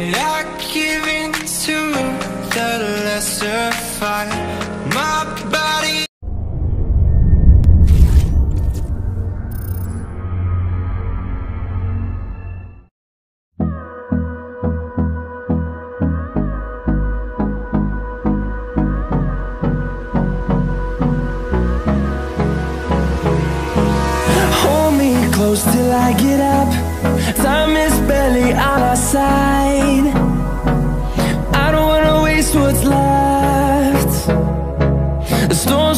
Give in to the lesser fight. My body. Hold me close till I get up. Time is barely